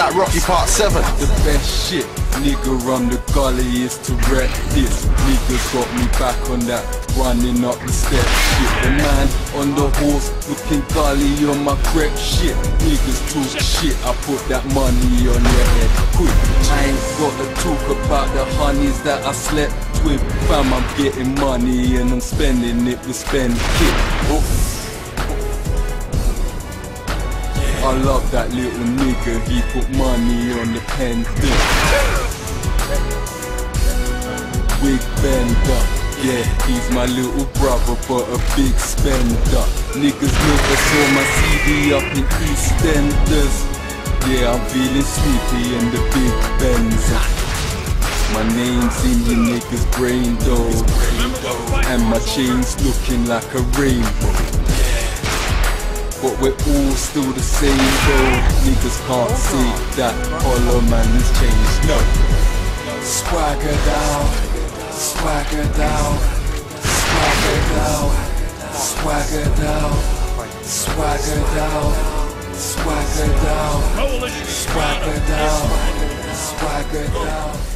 like Rocky Part 7. The best shit, nigga on the gully is to wreck this. Niggas got me back on that, running up the steps. Shit, the man on the horse looking gully on my grip. Shit, niggas talk shit, I put that money on your head quick. I ain't gotta talk about the honeys that I slept with. Fam, I'm getting money and I'm spending it with spend kit. Oh. I love that little nigga, he put money on the pen thing. Wig bender, yeah, he's my little brother, but a big spender. Niggas never saw my CD up in EastEnders. Yeah, I'm feeling sleepy in the big Benz. My name's in your niggas' brain though, and my chain's looking like a rainbow but we're all still the same though Niggas can't see that Hollow Man has changed, no. Swagger down, swagger down, swagger down, swagger down, swagger down, swagger down, swagger down, swagger down.